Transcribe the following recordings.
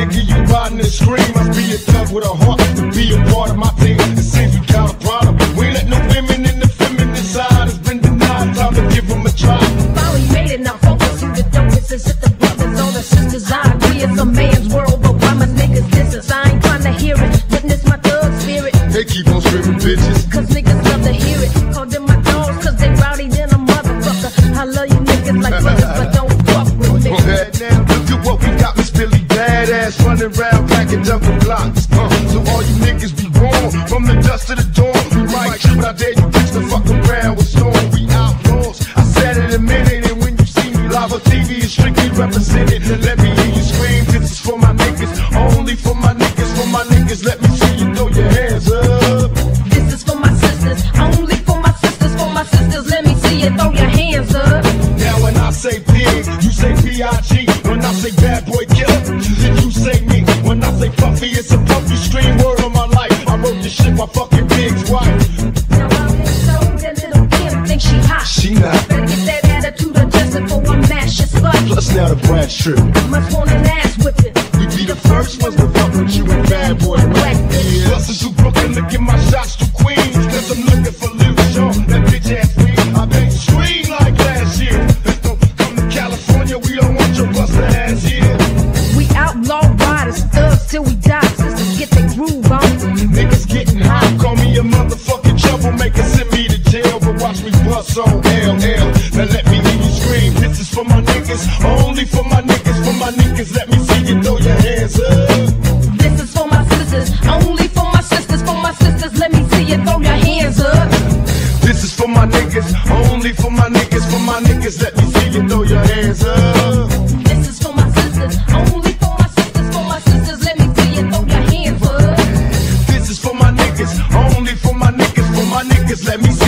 nigga, you riding and scream. I be in love with a heart to be a part of my team. It seems we got a problem. We let no women in the feminine side It's been denied. Time to give them a try. Finally made it, now focus. You the dopest and shit the brothers. All the sisters I agree. It's a man's world, but why my niggas distance? I ain't trying to hear it. Running around packing double blocks. Uh, so all you niggas be wrong, from the dust to the dawn. We might shoot out there, you bitch the fuck around with storm. We outlaws. I said it a minute, and when you see me live on TV, it's strictly represented. Now let me hear you scream. This is for my niggas, only for my niggas, for my niggas. Let me see you throw your hands up. This is for my sisters, only for my sisters, for my sisters. Let me see you throw your hands up. Now when I say pig, you say B.I.G. When I say bad boy killer, then you say me. When I say puffy, it's a puffy stream. Word on my life, I wrote this shit my fucking pig's wife. Now I'm in so that little pimp think she hot. She not. Better get that attitude adjusted for I mash your slut. Plus now the Brad's tripping. Must want an ass whipping. We be the first ones to fuck with you and bad boy till we die. Sisters get the groove on. Niggas getting high, call me a motherfucking troublemaker, send me to jail, but watch me bust on LL. Now let me hear you scream. This is for my niggas, only for my niggas, for my niggas. Let me see you throw your hands up. This is for my sisters, only for my sisters, for my sisters. Let me see you throw your hands up. This is for my niggas, only for my niggas, for my niggas. Let me see you throw your hands up. Niggas. Let me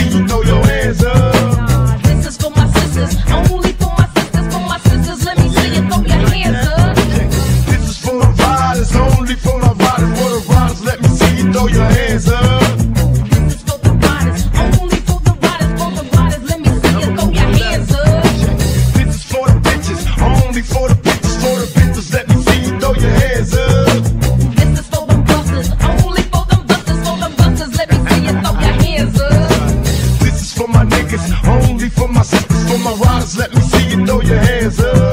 This is for my niggas, only for my sisters, for my riders. Let me see you throw your hands up.